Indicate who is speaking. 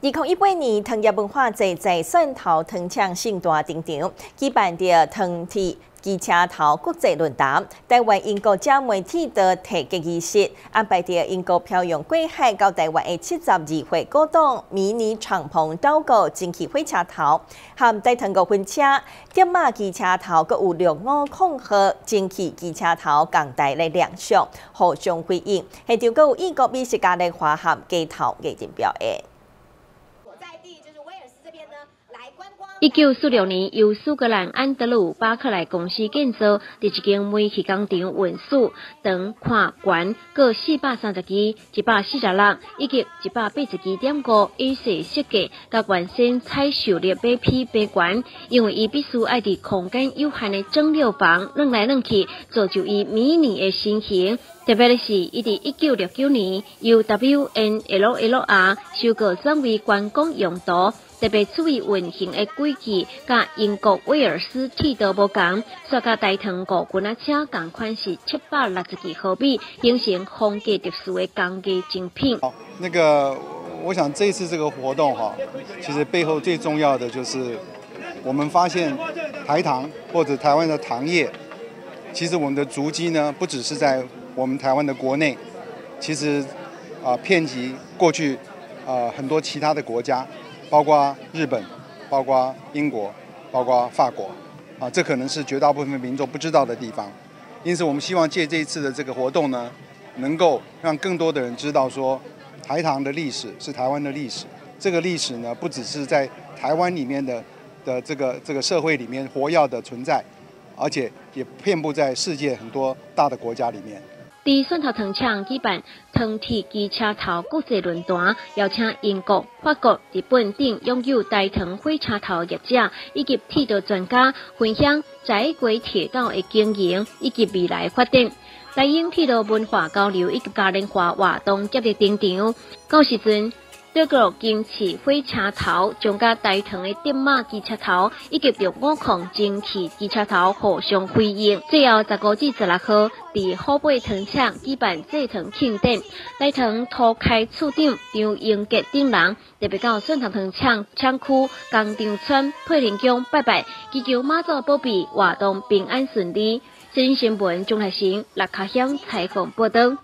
Speaker 1: 二零一八年，糖业文化节在汕头糖厂盛大登场，举办的糖铁机车头国际论坛，台湾英国加媒体的特级仪式，安排在英国漂洋过海到台湾的七十二岁高档迷你敞篷岛国蒸汽火车头，含带糖果婚车、点马机车头，佮有六五空号蒸汽机车头共带来亮相，互相辉映，现场佮有英国美食家的华含街头艺人表演。 있어요.
Speaker 2: 一九四六年，由苏格兰安德鲁巴克莱公司建造，第一间煤气工厂运输，长、宽、悬各四百三十基、一百四十六以及一百八十基点五 A 式设计，甲原先采受力马匹白悬，因为伊必须爱伫空间有限的整料房弄来弄去，造就伊迷你的身形。特别的是，伊伫一九六九年由 WNLLR 收购转为观光用途。特别注意运行的轨迹，甲英国威尔斯铁道无共，所甲大唐国军啊车共款是七百六十几毫米，形成风格特殊的工艺精品。
Speaker 3: 好，那个，我想这次这个活动哈，其实背后最重要的就是我们发现台糖或者台湾的糖业，其实我们的足迹呢，不只是在我们台湾的国内，其实啊，遍及过去啊很多其他的国家。包括日本，包括英国，包括法国，啊，这可能是绝大部分民众不知道的地方。因此，我们希望借这一次的这个活动呢，能够让更多的人知道说，台糖的历史是台湾的历史。这个历史呢，不只是在台湾里面的的这个这个社会里面活跃的存在，而且也遍布在世界很多大的国家里面。
Speaker 2: 伫汕头糖厂举办糖铁机车头国际论坛，邀请英国、法国、日本等拥有大糖火车头业者以及铁道专家分享在轨铁道的经营以及未来发展。大英铁道文化交流以及嘉年华活动接力登场，到时阵。德国经汽火车头，将甲大唐的电马机车头以及六五孔蒸汽机车头互相辉映。最后十五至十六号，伫河北糖厂举办祭糖庆典，大唐拖开处长张英杰等人特别到顺糖糖厂厂区工厂村配灵宫拜拜，祈求马祖保庇活动平安顺利。新新闻中台新立卡乡采访报道。